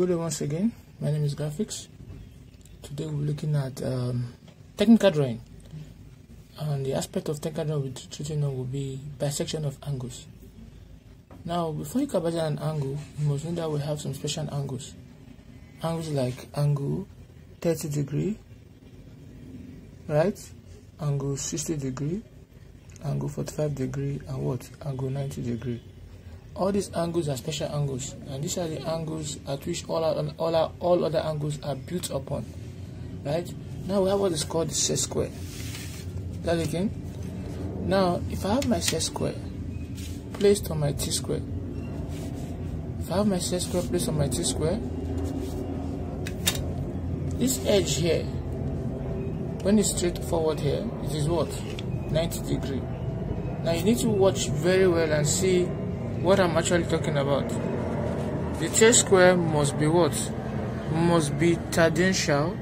Good day once again. My name is Graphix. Today we're looking at um, technical drawing. And the aspect of technical drawing we're treating on will be bisection of angles. Now, before you can measure an angle, you must know that we have some special angles. Angles like angle 30 degree, right? Angle 60 degree, angle 45 degree, and what? Angle 90 degree all these angles are special angles and these are the angles at which all our, all, our, all other angles are built upon right? Now we have what is called the set square. That again. Now if I have my set square placed on my t square if I have my set square placed on my t square this edge here when it's straight forward here it is what? 90 degree. Now you need to watch very well and see what I'm actually talking about. The t square must be what? Must be tangential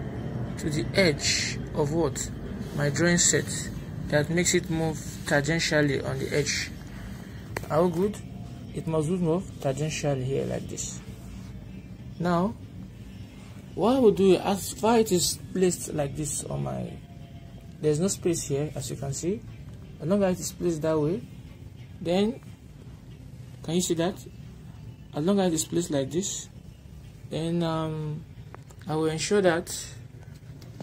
to the edge of what? My drawing set that makes it move tangentially on the edge. How good? It must move tangentially here like this. Now, what I will do as far it is placed like this on my there's no space here as you can see as long as it is placed that way then can you see that? As long as it's placed like this then um, I will ensure that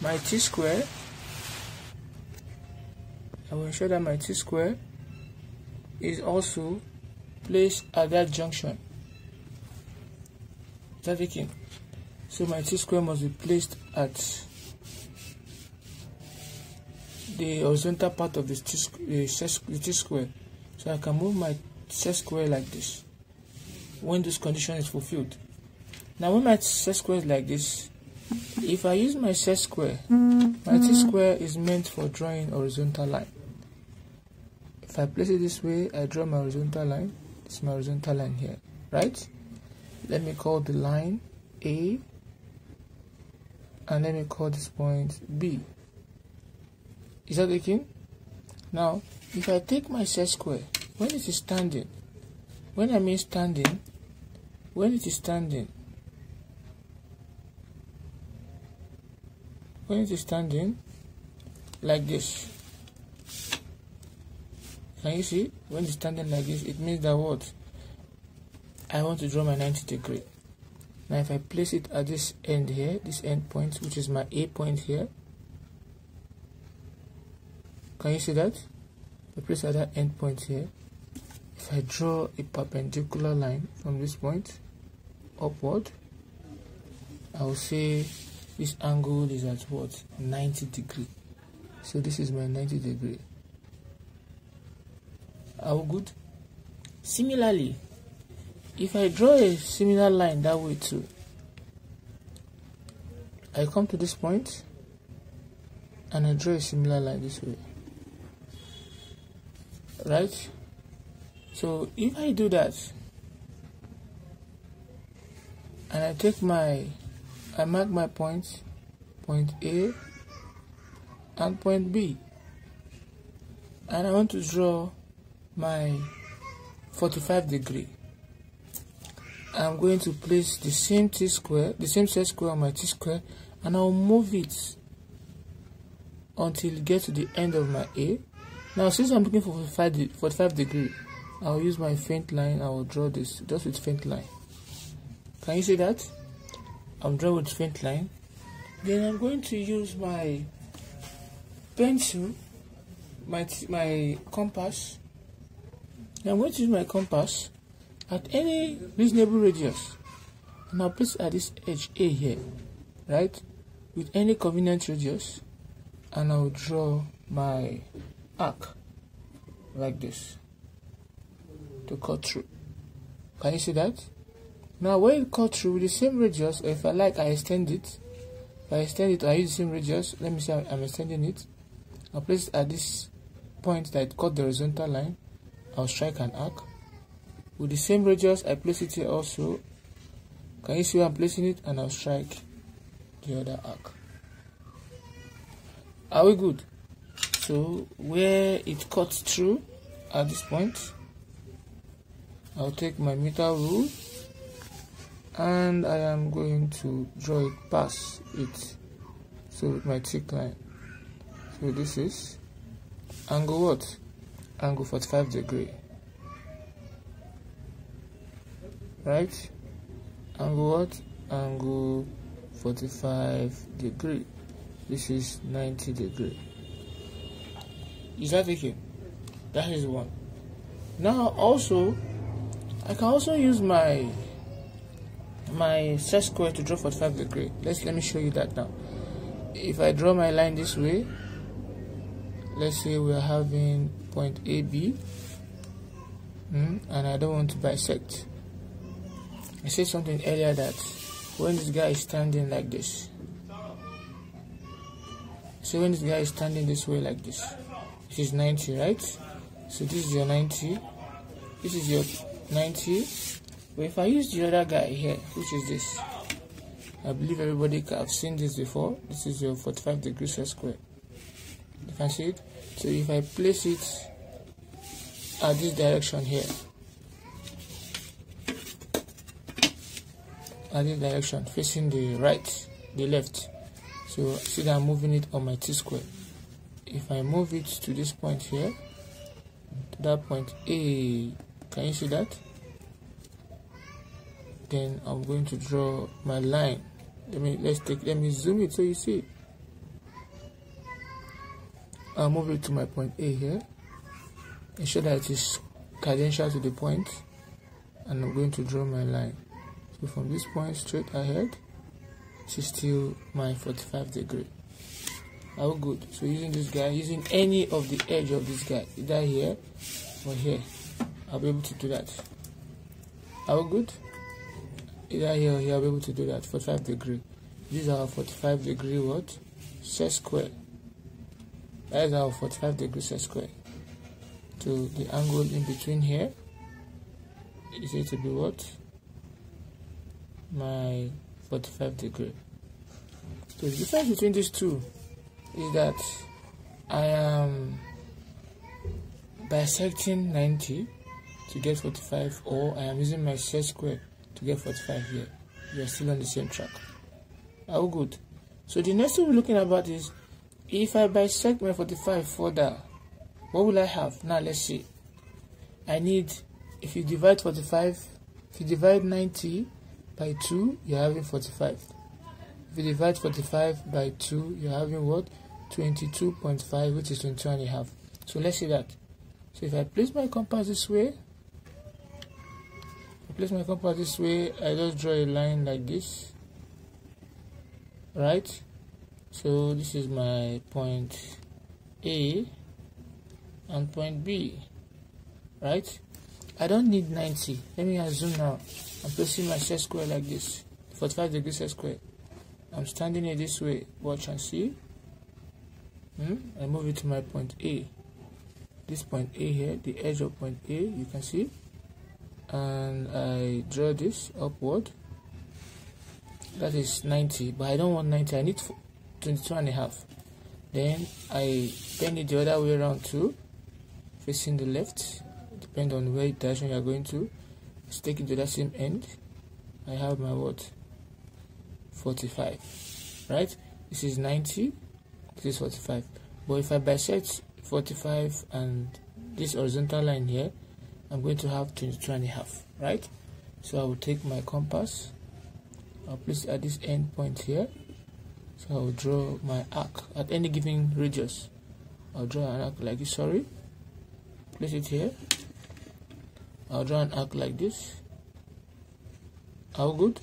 my t-square I will ensure that my t-square is also placed at that junction. That taking so my t-square must be placed at the horizontal part of the t-square. So I can move my set square like this when this condition is fulfilled. Now when my set square is like this, if I use my set square, my t square is meant for drawing horizontal line. If I place it this way, I draw my horizontal line. Is my horizontal line here, right? Let me call the line A, and let me call this point B. Is that okay? Now, if I take my set square when it is standing when I mean standing when it is standing when it is standing like this. Can you see? When it's standing like this it means that what? I want to draw my 90 degree. Now if I place it at this end here this end point which is my A point here can you see that? I place at that end point here if I draw a perpendicular line from this point upward. I will say this angle is at what? 90 degree. So this is my 90 degree. How good? Similarly if I draw a similar line that way too I come to this point and I draw a similar line this way. Right so if I do that and I take my I mark my points point A and point B and I want to draw my 45 degree I'm going to place the same t square the same set square on my t square and I'll move it until it gets to the end of my A. Now since I'm looking for 45, 45 degree I'll use my faint line I will draw this just with faint line. Can you see that? I'm drawing with faint line. Then I'm going to use my pencil my my compass. I'm going to use my compass at any reasonable radius. And I'll place at this edge A here right with any convenient radius and I'll draw my arc like this to cut through. Can you see that? Now when it cut through with the same radius, if I like, I extend it. If I extend it, I use the same radius. Let me see, I'm extending it. I'll place it at this point that it cut the horizontal line. I'll strike an arc. With the same radius, I place it here also. Can you see where I'm placing it? And I'll strike the other arc. Are we good? So where it cuts through at this point, I'll take my meter rule and I am going to draw it past it so with my thick line. So this is angle what? Angle 45 degree. Right? Angle what? Angle 45 degree. This is 90 degree. Is that okay? That is one. Now also I can also use my my set square to draw 45 degree. Let's let me show you that now. If I draw my line this way let's say we're having point AB mm, and I don't want to bisect. I said something earlier that when this guy is standing like this so when this guy is standing this way like this this is 90 right? So this is your 90 this is your 90 but if I use the other guy here which is this I believe everybody have seen this before. This is your 45 degrees square. You can see it? So if I place it at this direction here at this direction facing the right the left so see that I'm moving it on my t-square. If I move it to this point here to that point A can you see that? Then I'm going to draw my line. Let me let's take let me zoom it so you see. I'll move it to my point A here. Ensure that it is tangential to the point and I'm going to draw my line. So from this point straight ahead this is still my 45 degree. How good. So using this guy using any of the edge of this guy either here or here I'll be able to do that. How good? Either here here I'll be able to do that. 45 degree. These are 45 degree what? Set square. That is our 45 degree set square. To the angle in between here is it to be what? My 45 degree. So the difference between these two is that I am bisecting 90 to get 45 or I am using my set square to get 45 here. We are still on the same track. How good? So the next thing we're looking about is if I bisect my 45 further what will I have? Now let's see. I need if you divide 45 if you divide 90 by 2 you're having 45 if you divide 45 by 2 you're having what? 22.5 which is 22 and a half. So let's see that. So if I place my compass this way place my compass this way I just draw a line like this. Right? So this is my point A and point B. Right? I don't need 90 let me assume now. I'm placing my set square like this. 45 degrees set square. I'm standing it this way. Watch and see. Hmm? I move it to my point A. This point A here the edge of point A you can see and I draw this upward. That is 90 but I don't want 90 I need 22 and a half. Then I bend it the other way around too facing the left. Depend on where direction you are going to. Take it to that same end. I have my what? 45 right? This is 90 this is 45 but if I bisect 45 and this horizontal line here I'm going to have 22 and a half right? So I will take my compass. I'll place at this end point here. So I'll draw my arc at any given radius. I'll draw an arc like this sorry. Place it here. I'll draw an arc like this. How good?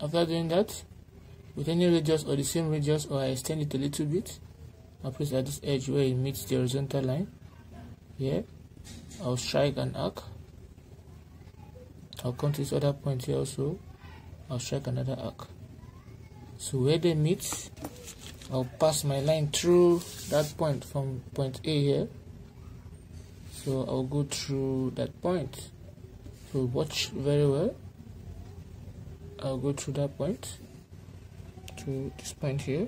After doing that with any radius or the same radius or I extend it a little bit I'll place at this edge where it meets the horizontal line. Here I'll strike an arc. I'll come to this other point here also. I'll strike another arc. So where they meet I'll pass my line through that point from point A here. So I'll go through that point. So watch very well. I'll go through that point to this point here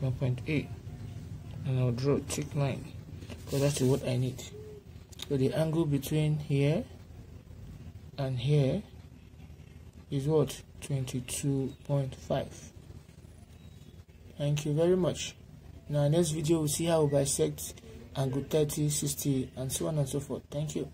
to point A. And I'll draw a thick line because that's what I need. So the angle between here and here is what? 22.5 thank you very much. Our next video we'll see how we bisect angle 30 60 and so on and so forth. Thank you